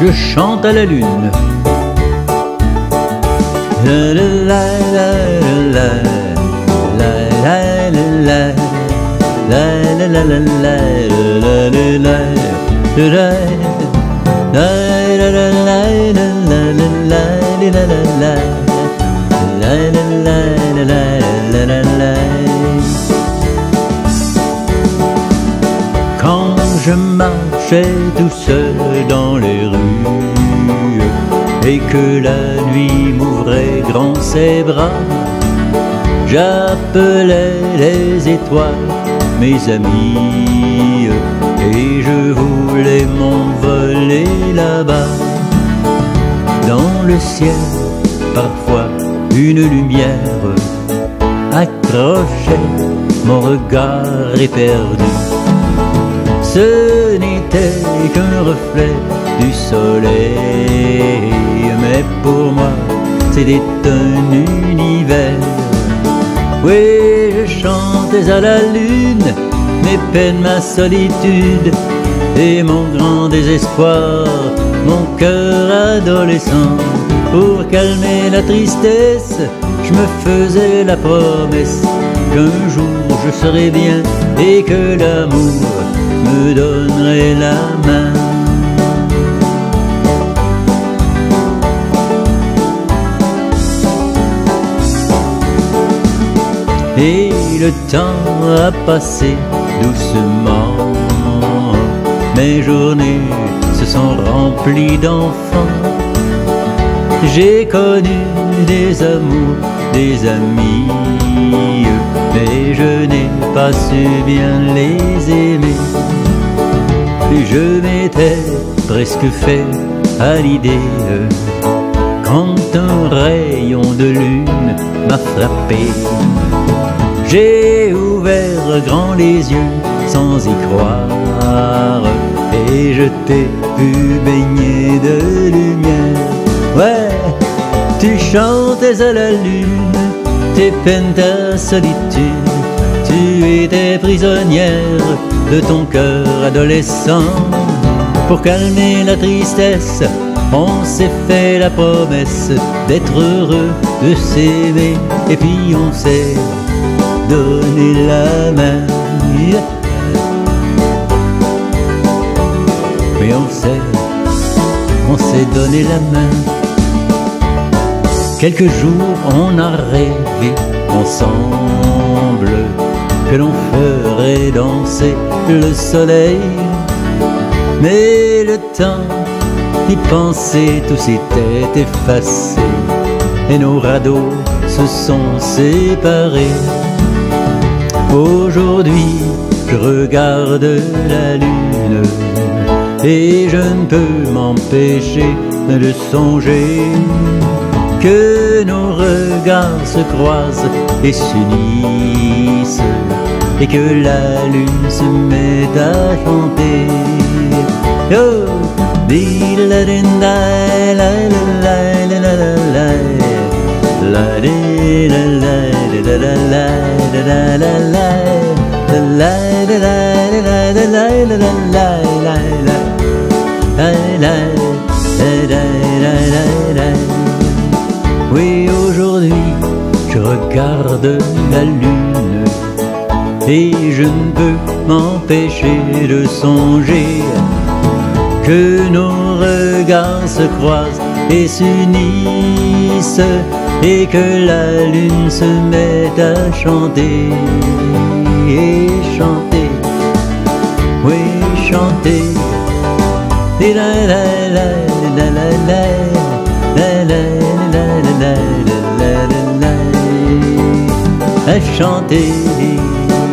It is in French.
je chante à la lune. Quand je marchais tout seul dans les et que la nuit m'ouvrait grand ses bras, j'appelais les étoiles mes amis et je voulais m'envoler là-bas. Dans le ciel, parfois une lumière accrochait mon regard éperdu. Ce n'était qu'un reflet du soleil, mais pour moi c'était un univers. Oui, je chantais à la lune mes peines, ma solitude et mon grand désespoir, mon cœur adolescent. Pour calmer la tristesse, je me faisais la promesse qu'un jour je serais bien et que l'amour me donnerait la main. Et le temps a passé doucement. Mes journées se sont remplies d'enfants. J'ai connu des amours, des amis, je n'ai pas su bien les aimer. Je m'étais presque fait à l'idée quand un rayon de lune m'a frappé. J'ai ouvert grand les yeux sans y croire et je t'ai vu baigner de lumière. Ouais, tu chantais à la lune tes peines, ta solitude. Tu étais prisonnière de ton cœur adolescent. Pour calmer la tristesse, on s'est fait la promesse d'être heureux, de s'aimer, et puis on s'est donné la main. Mais on on s'est donné la main. Quelques jours on a rêvé ensemble que l'on ferait danser le soleil. Mais le temps d'y penser, tout s'était effacé et nos radeaux se sont séparés. Aujourd'hui, je regarde la lune et je ne peux m'empêcher de songer que nos regards se croisent et s'unissent et que la lune se met à chanter. Oh, regarde la lune. Et je ne peux m'empêcher de songer que nos regards se croisent et s'unissent et que la lune se met à chanter chanter.